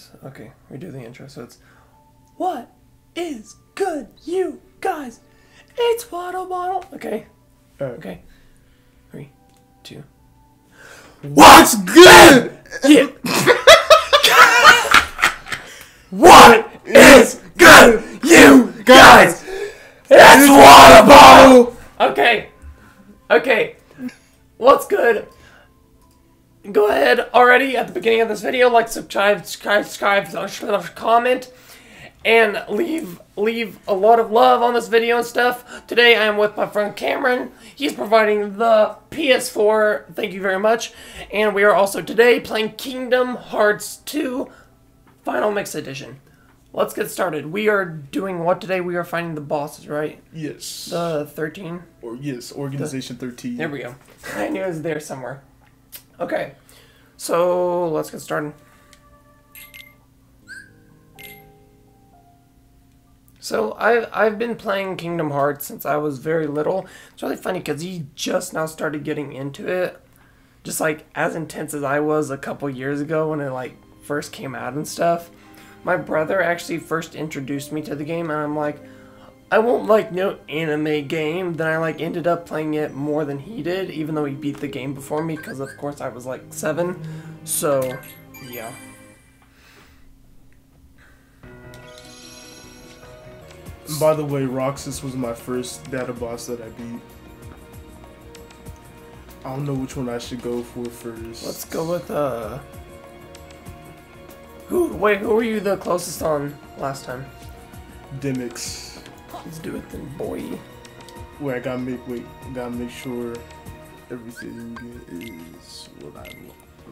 intros. Okay, redo the intro. So it's what is good, you guys? It's Wottle bottle. Okay, Alright. okay. Three, two. What's good? Yeah. what is good, you guys? It's Wottle bottle. Okay, okay. What's good? Go ahead already at the beginning of this video, like, subscribe, subscribe, subscribe, comment, and leave leave a lot of love on this video and stuff. Today I am with my friend Cameron. He's providing the PS4. Thank you very much. And we are also today playing Kingdom Hearts 2 Final Mix Edition. Let's get started. We are doing what today? We are finding the bosses, right? Yes. The 13. or yes, Organization 13. There we go. I knew it was there somewhere. Okay, so let's get started. So I've I've been playing Kingdom Hearts since I was very little. It's really funny because he just now started getting into it, just like as intense as I was a couple years ago when it like first came out and stuff. My brother actually first introduced me to the game, and I'm like, I won't like no anime game. Then I like ended up playing it more than he did, even though he beat the game before me, because of course I was like seven. So, yeah. By the way, Roxas was my first data boss that I beat. I don't know which one I should go for first. Let's go with uh. Who? Wait, who were you the closest on last time? Demyx. Let's do it then, boy. Wait, I gotta make wait, gotta make sure everything is what I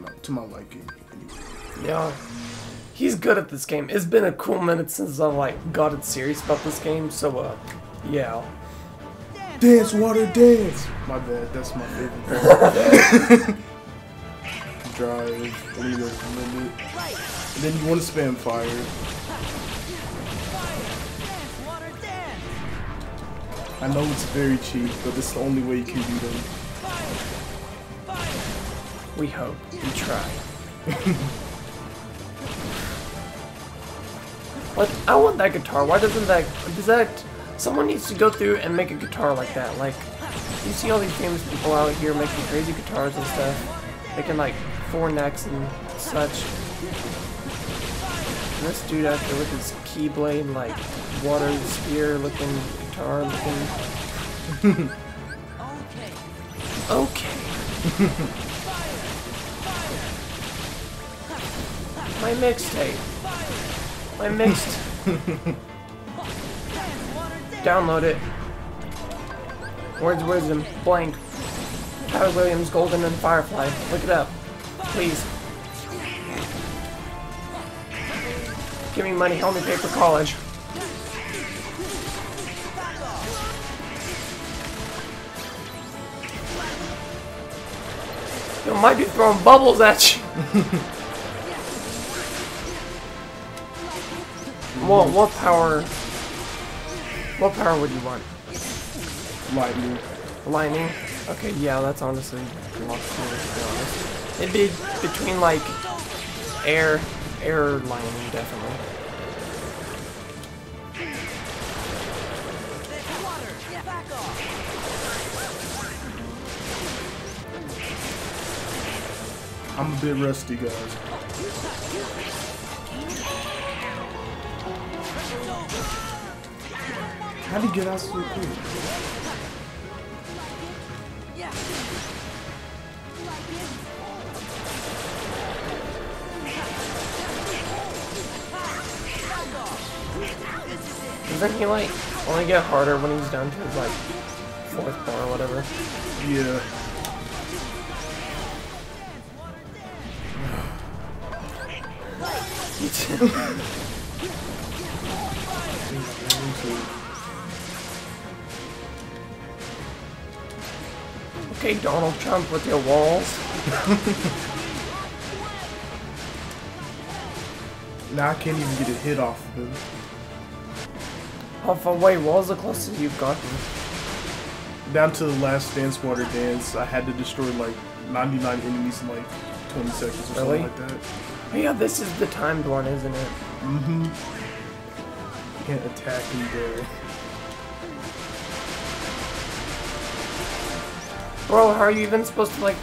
want to my liking. Anyway. Yeah. He's good at this game. It's been a cool minute since I've like it serious about this game, so uh, yeah. Dance, water, dance. My bad. That's my favorite. part. Drive. And then you want to spam fire. I know it's very cheap, but it's the only way you can do them. We hope. We try. what? I want that guitar. Why doesn't that? Does that? Someone needs to go through and make a guitar like that. Like, you see all these famous people out here making crazy guitars and stuff, making like four necks and such. And this dude out there with his keyblade, like water spear looking guitar looking. okay. My mixtape. My mixed. Download it. Words of Wisdom. Blank. Tyler Williams, Golden, and Firefly. Look it up. Please. Give me money, help me pay for college. You might be throwing bubbles at you. What what power? What power would you want? Lightning. Lightning? Okay, yeah, that's honestly a to be honest. It'd be between like air, air lightning definitely. I'm a bit rusty, guys. How'd he get out so quick? Doesn't he like only get harder when he's down to his like fourth bar or whatever? Yeah. Okay, Donald Trump with your walls. now I can't even get a hit off of him. Oh, How far away was the closest you've gotten? Down to the last Dance Water Dance, I had to destroy like 99 enemies in like 20 seconds or Really? something like that. Yeah, this is the timed one, isn't it? Mm-hmm. You can't attack and. Bro, how are you even supposed to, like,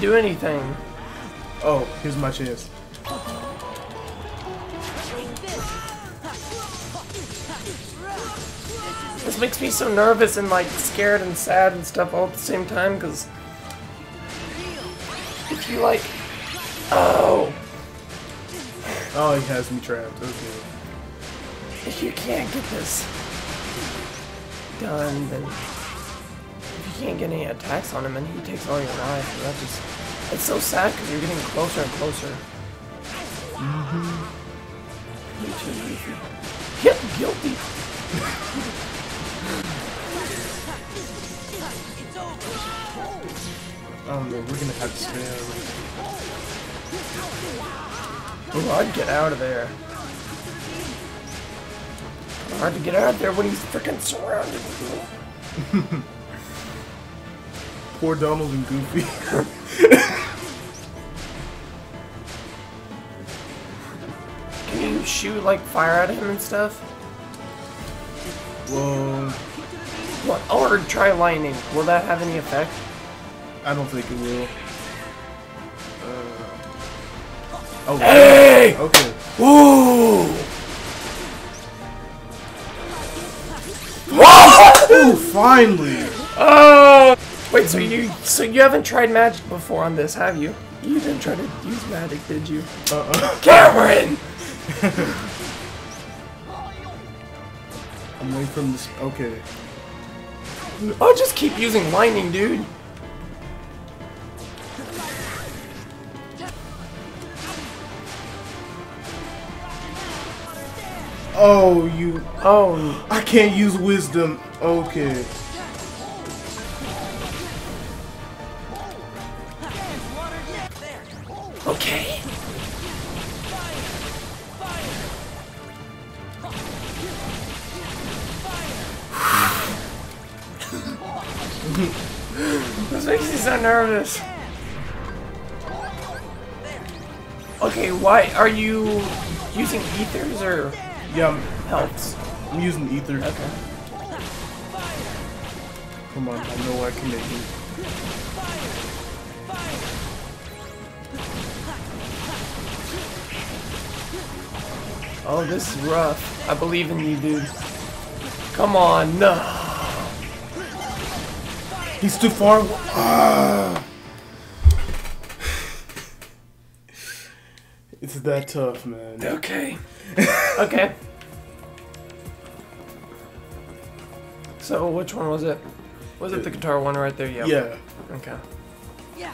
do anything? Oh, here's my chance. This makes me so nervous and, like, scared and sad and stuff all at the same time, because... You, like... Oh! Oh, he has me trapped. Okay. If you can't get this done, then... If you can't get any attacks on him, and he takes all your life, that just... It's so sad, because you're getting closer and closer. Mm-hmm. You too, Goofy. Get guilty! Oh no, we're gonna have to out Ooh, I'd get out of there. Hard to get out of there when he's freaking surrounded. Poor Donald and Goofy. Can you shoot like fire at him and stuff? well, What? Or try lightning. Will that have any effect? I don't think it will. Uh, oh, Hey! okay. Ooh! Ooh, finally! Oh! Wait, so you so you haven't tried magic before on this, have you? You didn't try to use magic, did you? Uh-uh. Cameron! I'm waiting for him to... s- Okay. I'll just keep using lightning, dude. Oh, you... Oh, I can't use wisdom. Okay. okay. this makes me so nervous. Okay, why are you using ethers or Yeah, helps? I'm using ether. Okay. Come on, I know I can make it. Oh, this is rough. I believe in you, dude. Come on, no. He's too far. Ah. It's that tough, man. Okay. okay. So, which one was it? Was it the guitar one right there? Yep. Yeah. Okay. Yeah.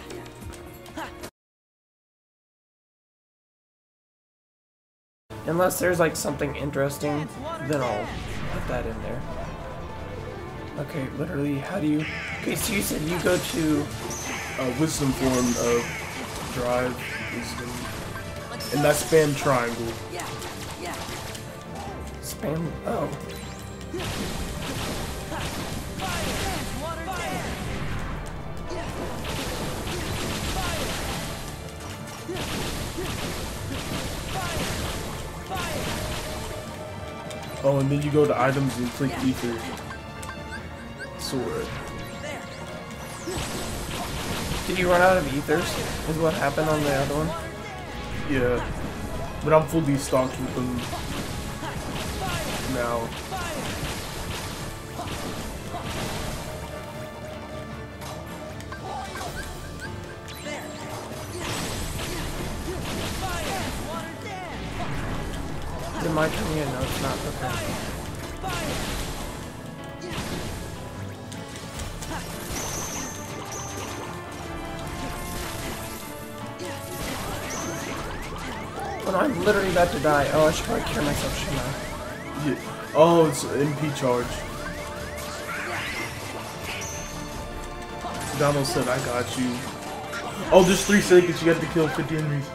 Unless there's like something interesting, then I'll put that in there. Okay, literally, how do you... Okay, so you said you go to... A wisdom form of drive, wisdom. And that spam triangle. Spam... Oh. Oh, and then you go to items and click ether. Sword. Did you run out of ethers? Is what happened on the other one? Yeah. But I'm fully stocked with them now. It my turn? Yeah, no, it's not. Okay. When I'm literally about to die. Oh, I should probably cure myself, shouldn't I? Yeah. Oh, it's MP charge. Donald said, I got you. Oh, just three seconds. You got to kill 50 enemies.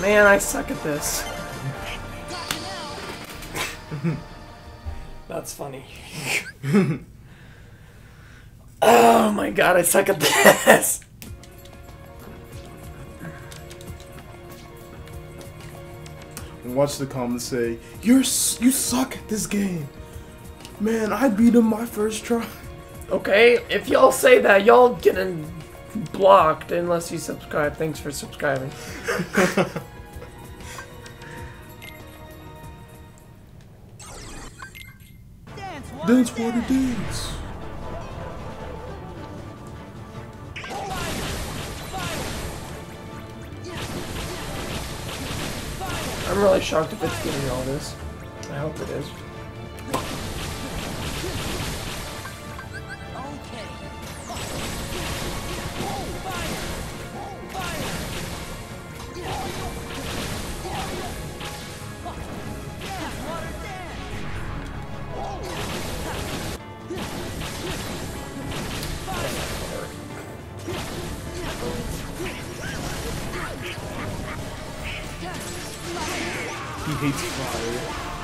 Man, I suck at this. That's funny. oh my god, I suck at this. And watch the comments say, "You're you suck at this game." Man, I beat him my first try. Okay, if y'all say that, y'all getting blocked unless you subscribe. Thanks for subscribing. Dance water dance. I'm really shocked if it's getting all this. I hope it is. He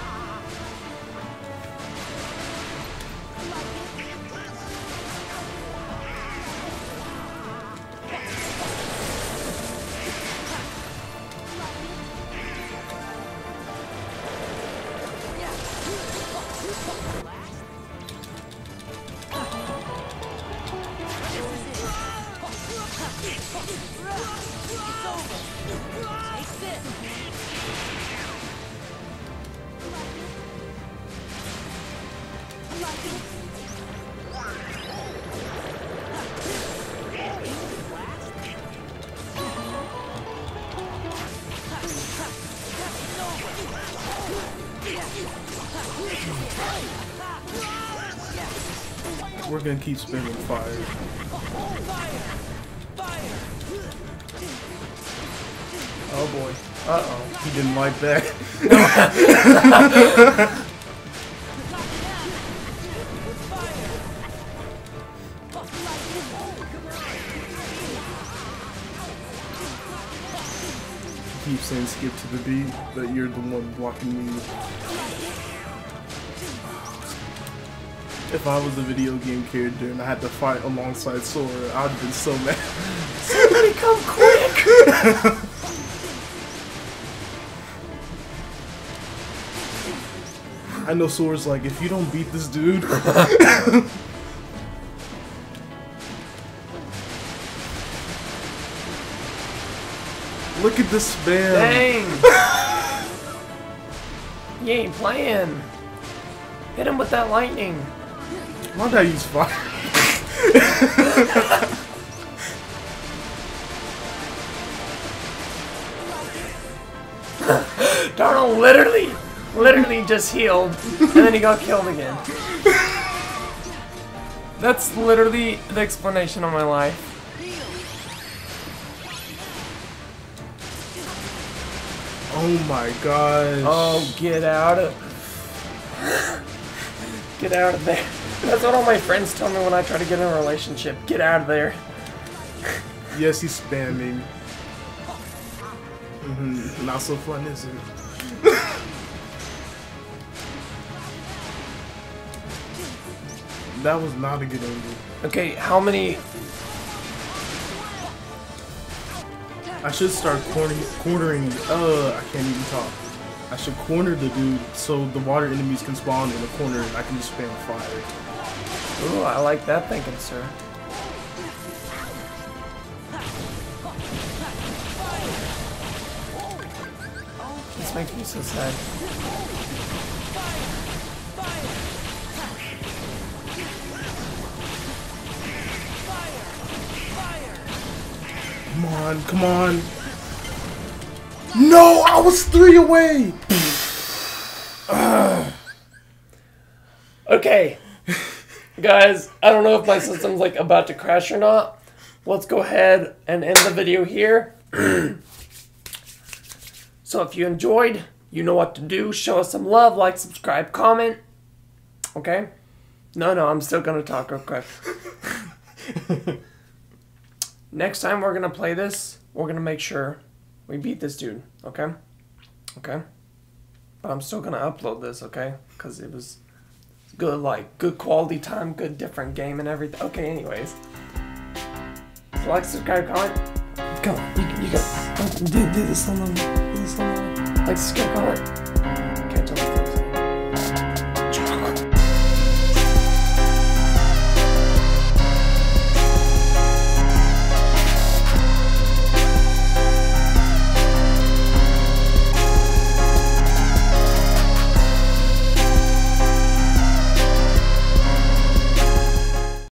gonna keep spinning fire. Oh boy. Uh oh. He didn't like that. Keep saying skip to the beat, but you're the one blocking me. If I was a video game character and I had to fight alongside Sora, I'd have been so mad. Somebody come quick! I know Sora's like, if you don't beat this dude, look at this spam. Dang! you ain't playing. Hit him with that lightning. Why'd I use fire? Darnold literally, literally just healed, and then he got killed again. That's literally the explanation of my life. Oh my gosh. Oh, get out of... Get out of there. That's what all my friends tell me when I try to get in a relationship. Get out of there. Yes, he's spamming. Mhm, Not so fun, is it? that was not a good angle. Okay, how many... I should start cornering, cornering. Uh, I can't even talk. I should corner the dude so the water enemies can spawn in the corner and I can just spam fire. Ooh, I like that thinking, sir. This makes me so sad. Come on, come on. No, I was three away. Okay. Guys, I don't know if my system's like about to crash or not. Let's go ahead and end the video here. so if you enjoyed, you know what to do. Show us some love, like, subscribe, comment. Okay? No, no, I'm still gonna talk real quick. Next time we're gonna play this, we're gonna make sure we beat this dude. Okay? Okay? But I'm still gonna upload this, okay? Because it was good, like, good quality time, good different game and everything. Okay, anyways. So like, subscribe, comment. Go, you, you go. Do, do this on the, do this on the. Like Scarecrow.